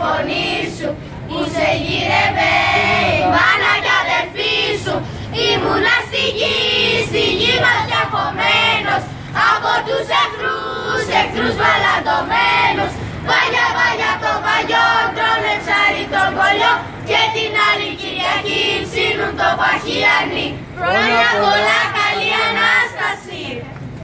φωνή σου που σε γύρευε η μάνα κι αδερφή σου ήμουνα στη γη, στη γη μας από τους εχθρούς, εχθρούς βαλαντωμένους. Βάγια, βάγια το παλιό, τρώνε ψάρι τον κολλιό. Και την άλλη Κυριακή ψήνουν το παχύ